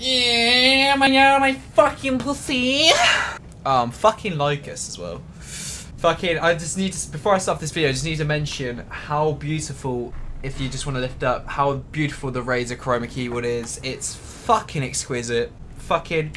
Yeah, my god, my fucking pussy. Um, fucking us as well. Fucking, I just need to, before I start this video, I just need to mention how beautiful, if you just want to lift up, how beautiful the Razer Chroma keyboard is. It's fucking exquisite. Fucking.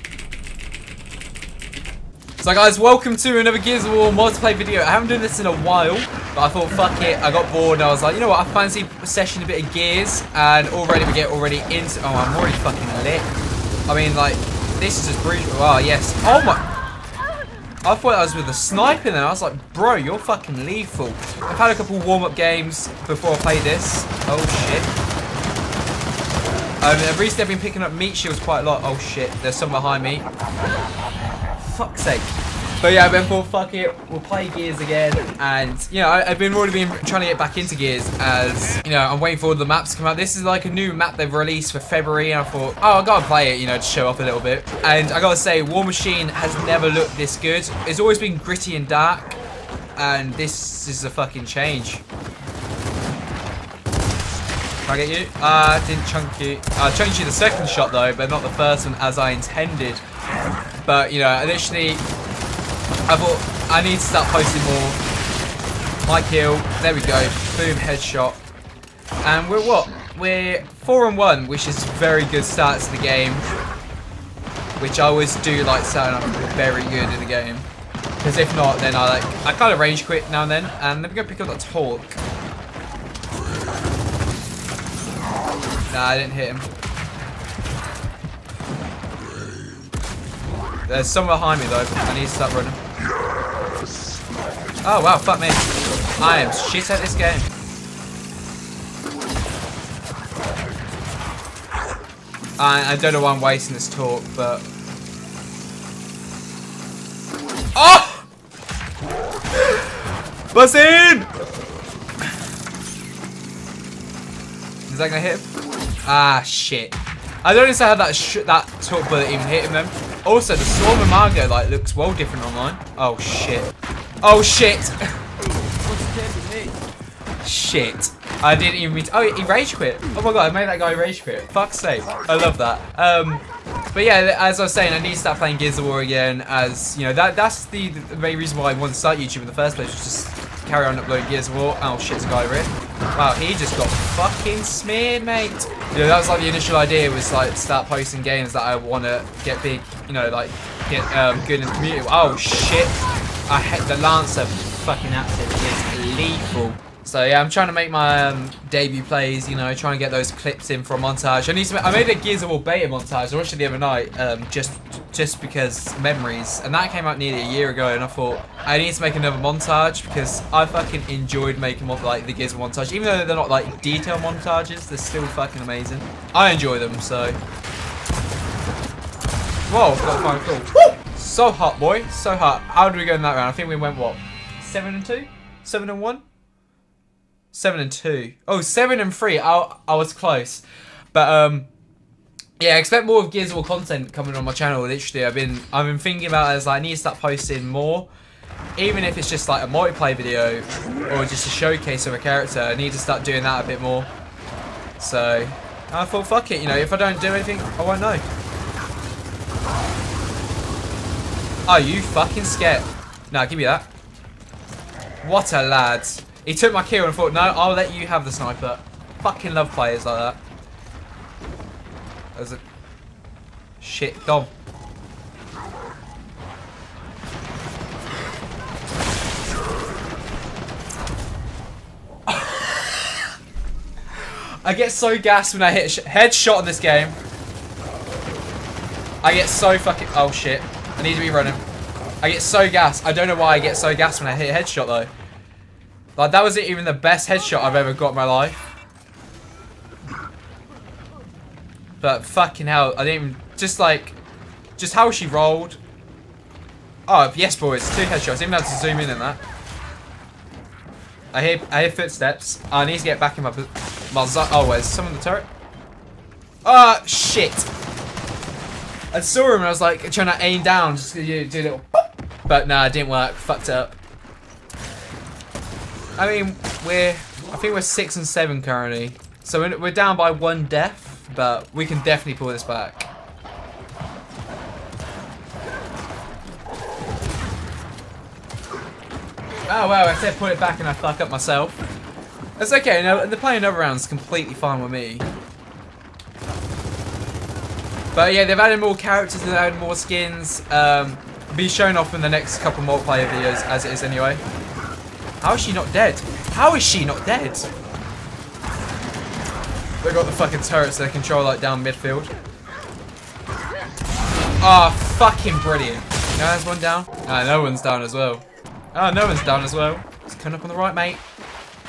So guys, welcome to another Gears of War multiplayer video. I haven't done this in a while, but I thought, fuck it, I got bored and I was like, you know what, I fancy session a bit of Gears, and already we get already into, oh, I'm already fucking lit. I mean, like, this is just brutal. Oh, yes. Oh my, I thought I was with a sniper then. I was like, bro, you're fucking lethal. I've had a couple warm-up games before I played this. Oh, shit. Um, recently I've been picking up meat shields quite a lot. Oh, shit. There's some behind me. Fuck's sake. But yeah, I thought, fuck it, we'll play Gears again. And, you know, I, have been already been trying to get back into Gears as, you know, I'm waiting for the maps to come out. This is like a new map they've released for February. And I thought, oh, I gotta play it, you know, to show off a little bit. And I gotta say, War Machine has never looked this good. It's always been gritty and dark. And this is a fucking change. Can I get you? Uh, didn't chunk you. I uh, chunked you the second shot though, but not the first one as I intended. But, you know, initially I thought I need to start posting more. My kill. There we go. Boom, headshot. And we're what? We're 4 and 1, which is very good start to the game. Which I always do like starting up very good in the game. Because if not, then I like I kind of range quit now and then. And let me go pick up that torque. Nah, I didn't hit him. There's someone behind me though. I need to start running. Oh wow, fuck me. I am shit at this game. I, I don't know why I'm wasting this torque, but... Oh! Bust in! Is that gonna hit him? Ah, shit. I don't understand how that that torque bullet even hit him then. Also, the Swarm Imago like looks well different online. Oh shit. Oh shit! shit. I didn't even mean to, Oh, he rage quit. Oh my god, I made that guy rage quit. Fuck's sake. I love that. Um, but yeah, as I was saying, I need to start playing Gears of War again as, you know, that that's the, the main reason why I wanted to start YouTube in the first place, was just carry on uploading Gears of War. Oh shit, Skyrim. Wow, he just got fucking smeared, mate. You know, that was like the initial idea was like start posting games that I want to get big, you know, like get um, good in the community. Oh shit. I hate the Lancer fucking absolutely lethal. So yeah, I'm trying to make my um, debut plays, you know, trying to get those clips in for a montage. I need to. I made a Gears of War beta montage. I watched it the other night, um, just just because memories, and that came out nearly a year ago. And I thought I need to make another montage because I fucking enjoyed making like the Gears of montage, even though they're not like detail montages. They're still fucking amazing. I enjoy them so. Whoa, got cool. So hot, boy. So hot. How did we go in that round? I think we went, what? 7 and 2? 7 and 1? 7 and 2. Oh, 7 and 3. I, I was close. But, um... Yeah, expect more of Gears of War content coming on my channel. Literally, I've been I've been thinking about it as like, I need to start posting more, even if it's just like a multiplayer video or just a showcase of a character. I need to start doing that a bit more. So I thought, fuck it, you know, if I don't do anything, I won't know. Are you fucking scared? Now give me that. What a lad. He took my kill and thought, no, I'll let you have the sniper. Fucking love players like that. There's a... Shit, Dom. I get so gassed when I hit headshot in this game. I get so fucking... Oh, shit. I need to be running. I get so gassed. I don't know why I get so gassed when I hit a headshot, though. Like, that wasn't even the best headshot I've ever got in my life. But fucking hell, I didn't even... Just, like... Just how she rolled. Oh, yes, boys. Two headshots. I even have to zoom in on that. I hear, I hear footsteps. Oh, I need to get back in my... my oh, where's someone in the turret? Ah, oh, shit. I saw him and I was like trying to aim down just to do a little but nah, it didn't work. Fucked up. I mean, we're I think we're six and seven currently, so we're down by one death, but we can definitely pull this back. Oh wow, I said pull it back and I fuck up myself. That's okay, now the playing another is completely fine with me. But yeah, they've added more characters, they've added more skins. Um, be shown off in the next couple more player videos, as it is anyway. How is she not dead? How is she not dead? They got the fucking turrets they control like down midfield. Ah, oh, fucking brilliant. No, there's one down. Ah, no one's down as well. Oh, no one's down as well. It's coming up on the right, mate.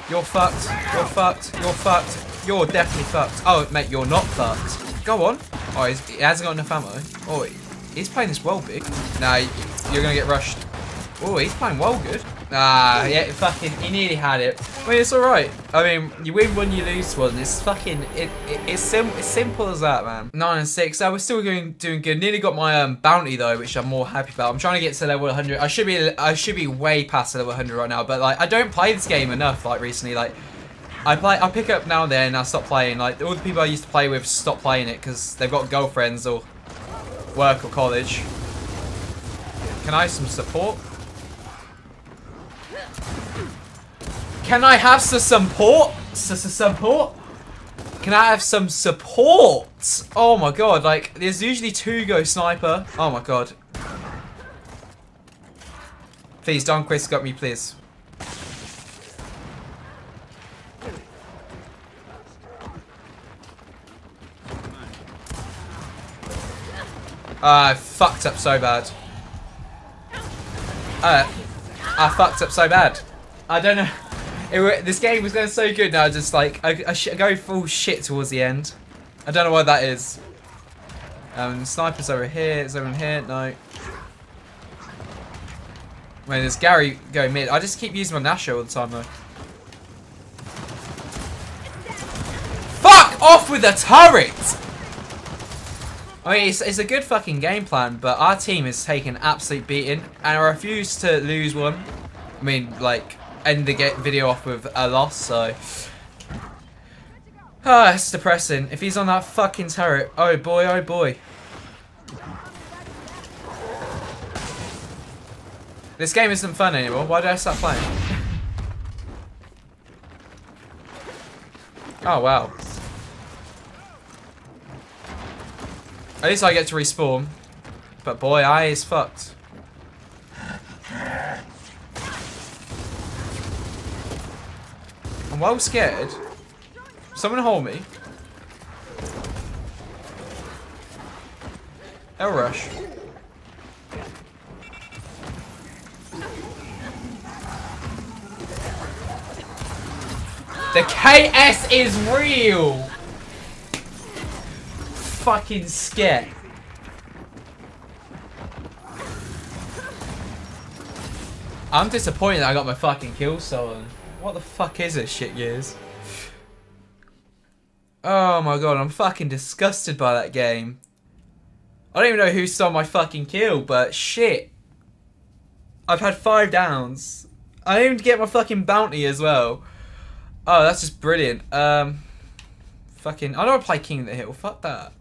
You're fucked. You're fucked. You're fucked. You're definitely fucked. Oh, mate, you're not fucked. Go on. Oh, he hasn't got enough ammo. Oh, he's playing this well big. Nah, you're going to get rushed. Oh, he's playing well good. Ah, yeah, fucking, he nearly had it. I mean, it's alright. I mean, you win one, you lose one. It's fucking, it, it it's, sim it's simple as that, man. 9 and 6. I was still doing, doing good. Nearly got my um, bounty, though, which I'm more happy about. I'm trying to get to level 100. I should be, I should be way past level 100 right now, but, like, I don't play this game enough, like, recently. Like, I play, I pick up now and then, I stop playing. Like, all the people I used to play with stop playing it because they've got girlfriends or work or college. Can I have some support? Can I have some support? Support? Can I have some support? Oh my god, like, there's usually two go sniper. Oh my god. Please, don't Chris got me, please. Uh, I fucked up so bad. Uh, I fucked up so bad. I don't know. It, this game was going so good now, just like, I, I, I, go full shit towards the end. I don't know why that is. Um, sniper's over here, is over here, no. When there's Gary going mid. I just keep using my Gnasher all the time though. Fuck off with the turret! I mean, it's, it's a good fucking game plan, but our team is taking absolute beating, and I refuse to lose one. I mean, like, end the video off with a loss, so... Ah, it's depressing. If he's on that fucking turret, oh boy, oh boy. This game isn't fun anymore. Why did I stop playing? oh, wow. At least I get to respawn. But boy, I is fucked. Well scared. Someone hold me. L rush. The KS is real! Fucking scared. I'm disappointed I got my fucking kill stolen. Uh, What the fuck is this shit years? Oh my god, I'm fucking disgusted by that game. I don't even know who stole my fucking kill, but shit. I've had five downs. I didn't even get my fucking bounty as well. Oh, that's just brilliant. Um, fucking, I don't want to play King of the Hill. Fuck that.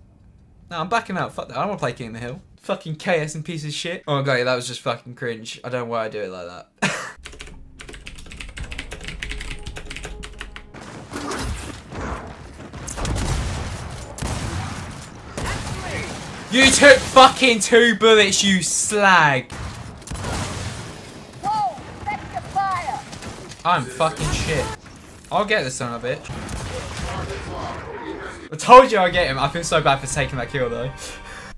No, I'm backing out. Fuck that. I don't want to play King of the Hill. Fucking KS and piece of shit. Oh my god, yeah, that was just fucking cringe. I don't know why I do it like that. You took fucking two bullets, you slag! I'm fucking shit. I'll get this son of a bitch. I told you I'd get him. I feel so bad for taking that kill though.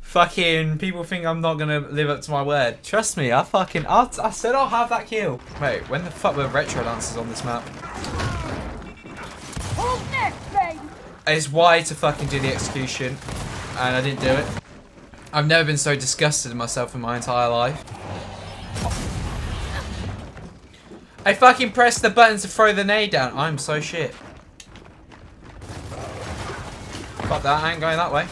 fucking people think I'm not gonna live up to my word. Trust me, I fucking I'll, I said I'll have that kill. Wait, when the fuck were retro lancers on this map? It's why to fucking do the execution, and I didn't do it. I've never been so disgusted in myself in my entire life. I fucking pressed the button to throw the nade down. I'm so shit. Fuck that, I ain't going that way.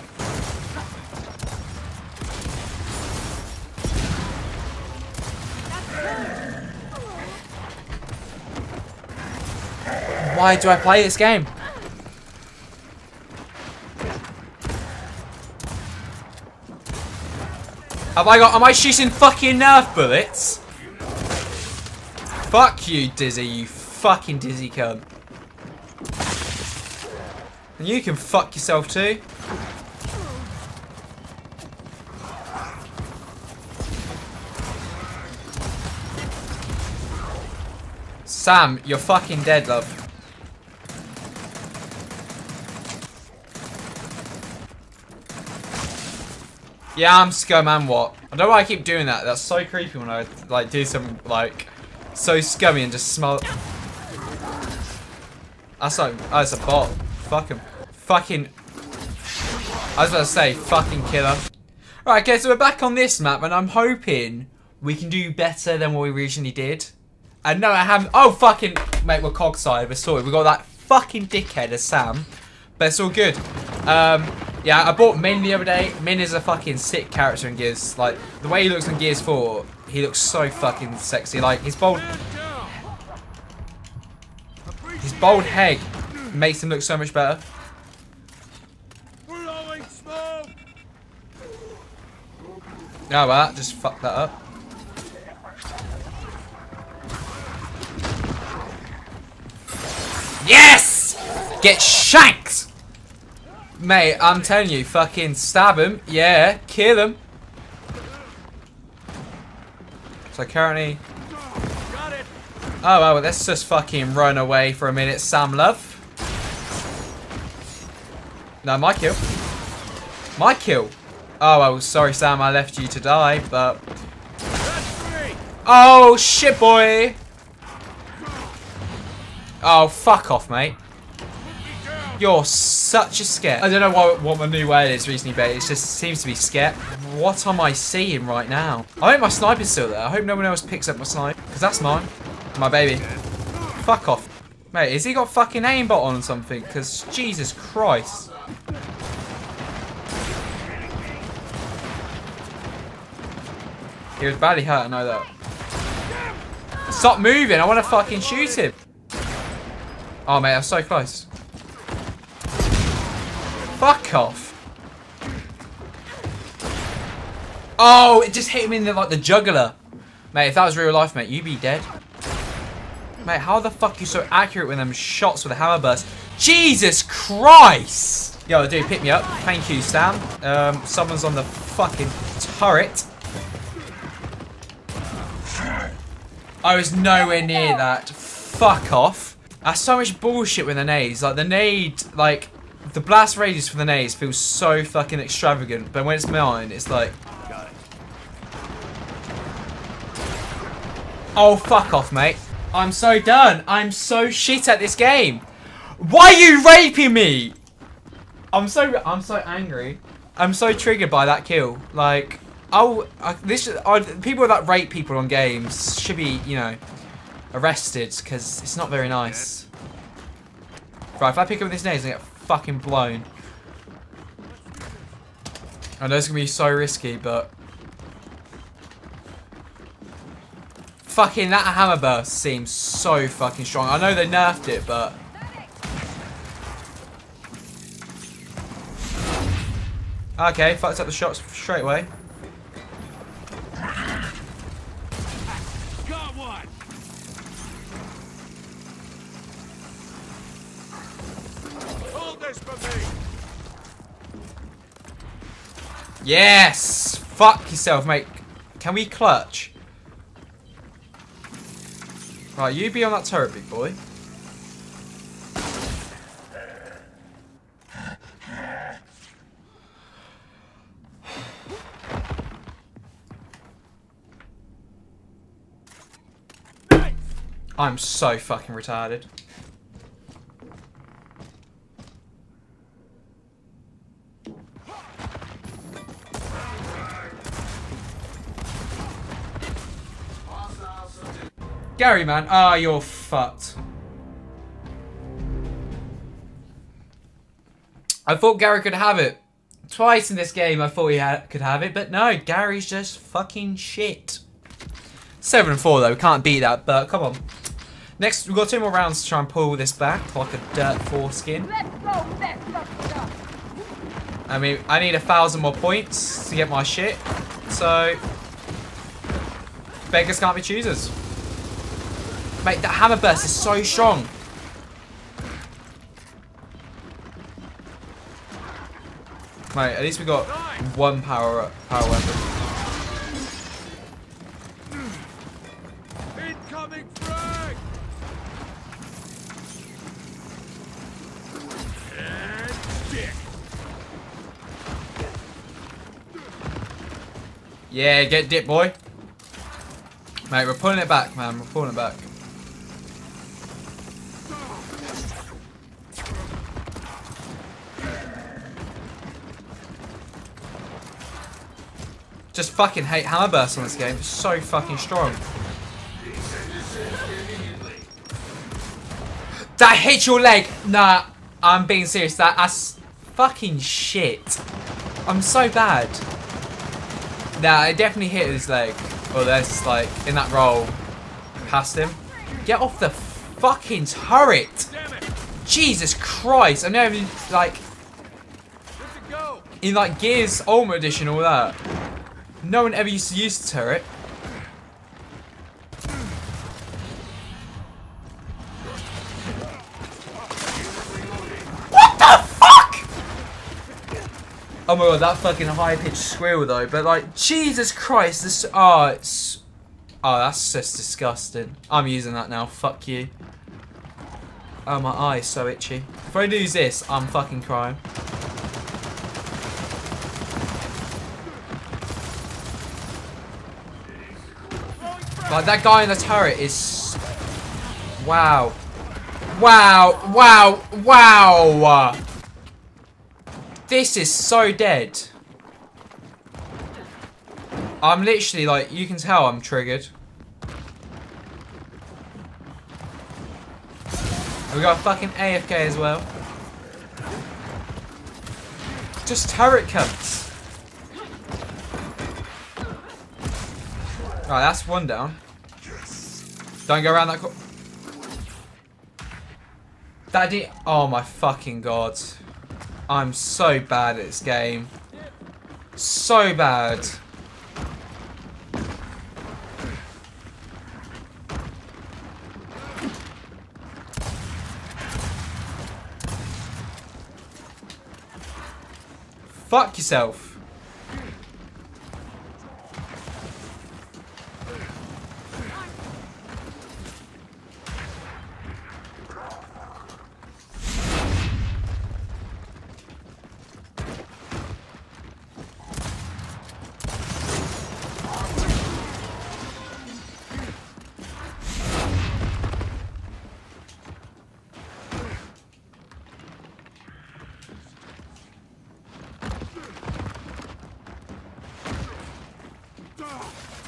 Why do I play this game? Have I got, am I shooting fucking nerf bullets? Fuck you, Dizzy, you fucking Dizzy cunt. And you can fuck yourself too. Sam, you're fucking dead, love. Yeah, I'm scum and what? I don't know why I keep doing that. That's so creepy when I like do something like so scummy and just smell. That's like oh, that's a bot. Fuck him. Fucking. I was about to say fucking killer. Right, okay, so we're back on this map, and I'm hoping we can do better than what we originally did. And no, I haven't. Oh, fucking. Mate, we're cogside. We're sorted. We got that fucking dickhead as Sam. But it's all good. Um, yeah, I bought Minh the other day. Minh is a fucking sick character in Gears. Like, the way he looks in Gears 4, he looks so fucking sexy. Like, his bold... His bold head makes him look so much better. Oh, well, just fuck that up. Yes! Get shanked! Mate, I'm telling you, fucking stab him. Yeah, kill him. So currently... Oh, well, let's just fucking run away for a minute, Sam Love. No, my kill. My kill. Oh, well, sorry, Sam, I left you to die, but... Oh, shit, boy! Oh, fuck off, mate. You're such a scare. I don't know what, what my new word is recently, but it just seems to be scare. What am I seeing right now? I hope my sniper's still there. I hope no one else picks up my snipe. Because that's mine. My baby. Fuck off. Mate, has he got fucking aimbot on or something? Because Jesus Christ. He was badly hurt, I know that. Stop moving, I want to fucking shoot him. Oh mate, I'm so close. Fuck off. Oh, it just hit him in the, like the juggler. Mate, if that was real life, mate, you'd be dead. Mate, how the fuck are you so accurate with them shots with a hammer burst? Jesus Christ! Yo, dude, pick me up. Thank you, Sam. Um, someone's on the fucking turret. I was nowhere near that. Fuck off. That's so much bullshit with the nades. Like, the nade, like, the blast radius for the nades feels so fucking extravagant, but when it's mine, it's like... Oh, fuck off, mate. I'm so done. I'm so shit at this game. Why are you raping me? I'm so I'm so angry. I'm so triggered by that kill. Like, oh, this I, people that rape people on games should be, you know, arrested because it's not very nice. Right, if I pick up this nade, I get fucking blown. I know it's gonna be so risky, but fucking that hammer burst seems so fucking strong. I know they nerfed it, but okay, fucked up the shots straight away. Yes! Fuck yourself, mate. Can we clutch? Right, you be on that turret, big boy. I'm so fucking retarded. Gary, man. Ah, oh, you're fucked. I thought Gary could have it. Twice in this game I thought he could have it, but no, Gary's just fucking shit. 7 and 4 though, we can't beat that, but come on. Next, we've got two more rounds to try and pull this back, like a dirt foreskin. I mean, I need a thousand more points to get my shit, so... Beggars can't be choosers. Mate, that hammer burst is so strong. Mate, at least we got one power power weapon. Incoming frag! And dick. Yeah, get dip, boy. Mate, we're pulling it back, man. We're pulling it back. Just fucking hate hammer burst on this game. It's so fucking strong. That hit your leg. Nah, I'm being serious. That, that's fucking shit. I'm so bad. Nah, it definitely hit his leg. Or that's like in that roll past him. Get off the fucking turret. Jesus Christ. I've never even like Good to go! in like Gears Ultimate Edition all that. No one ever used to use turret. What the fuck? Oh my god, that fucking high pitched squeal though. But like, Jesus Christ, this. Oh, it's. Oh, that's just disgusting. I'm using that now. Fuck you. Oh, my eye's so itchy. If I lose this, I'm fucking crying. Like that guy in the turret is. Wow. Wow. Wow. Wow. This is so dead. I'm literally like, you can tell I'm triggered. We got a fucking AFK as well. Just turret cunts. Alright, that's one down. Don't go around that cor- That did- Oh my fucking god. I'm so bad at this game. So bad. Fuck yourself.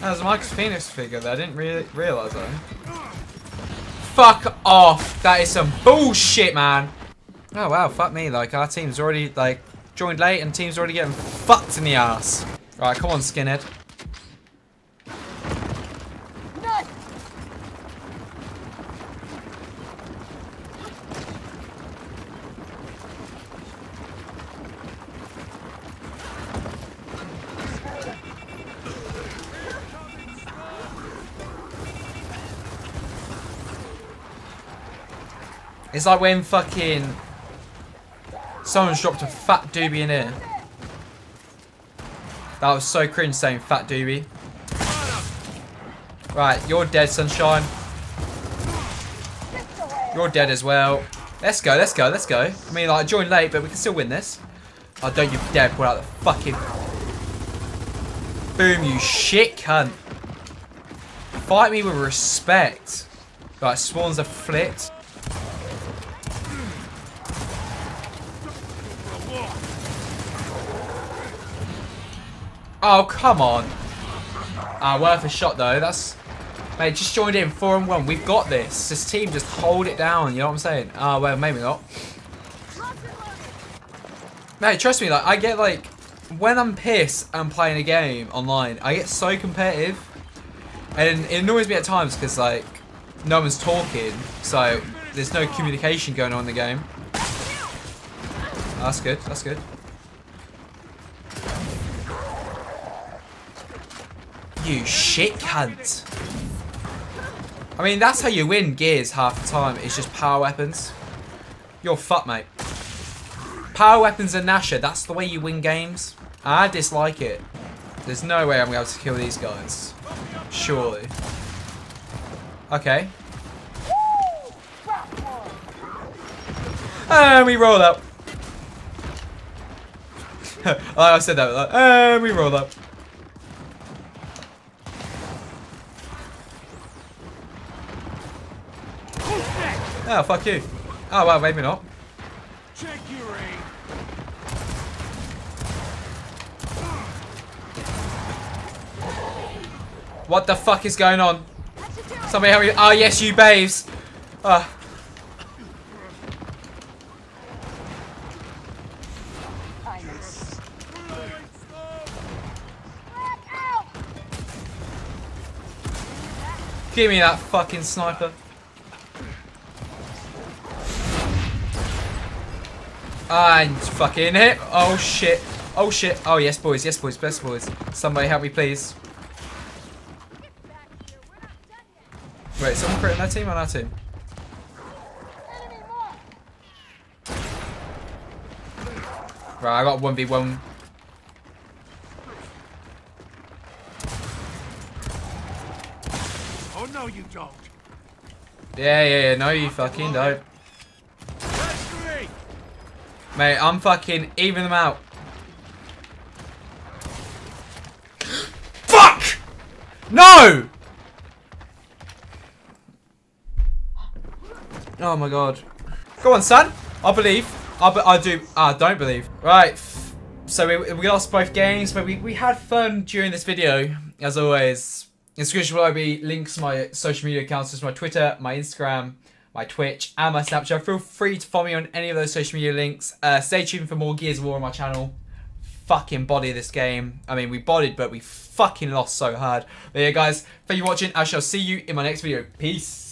That was Mike's Phoenix figure that I didn't really realise that. Fuck off! That is some bullshit, man! Oh wow, fuck me, like our team's already like joined late and team's already getting fucked in the ass. Right, come on, skinhead. It's like when fucking someone's dropped a fat doobie in here. That was so cringe saying fat doobie. Right, you're dead, sunshine. You're dead as well. Let's go, let's go, let's go. I mean, like, I joined late, but we can still win this. Oh, don't you dare pull out the fucking... Boom, you shit cunt. Fight me with respect. Right, spawns are flipped. Oh, come on. Ah, worth a shot, though. That's... Mate, just joined in. 4 and 1. We've got this. This team just hold it down. You know what I'm saying? Ah, well, maybe not. Mate, trust me. Like, I get, like... When I'm pissed and playing a game online, I get so competitive. And it annoys me at times because, like, no one's talking. So, there's no communication going on in the game. That's good. That's good. You shit cunt. I mean, that's how you win Gears half the time. It's just power weapons. You're fucked, mate. Power weapons and Gnasher, that's the way you win games. I dislike it. There's no way I'm going to be able to kill these guys. Surely. Okay. And we roll up. I said that. And we roll up. Oh, fuck you. Oh, well, maybe not. Check your aim. What the fuck is going on? Somebody help me. Oh, yes, you babes. Ah. Throwing. Give me that fucking sniper. I'm fucking hit. Oh shit. Oh shit. Oh yes, boys. Yes, boys. Best boys. Somebody help me, please. Wait, someone crit on that team or our team? Right, I got 1v1. Oh no, you don't. Yeah, yeah, yeah. No, you fucking don't. Mate, I'm fucking even them out. Fuck! No! Oh my god. Go on, son. I believe. I, be I do. I don't believe. Right. So we, we lost both games, but we, we had fun during this video, as always. In the description below will be links to my social media accounts, as my Twitter, my Instagram, my Twitch, and my Snapchat. Feel free to follow me on any of those social media links. Uh, stay tuned for more Gears of War on my channel. Fucking body this game. I mean, we bodied, but we fucking lost so hard. But yeah, guys, thank you for watching. I shall see you in my next video. Peace.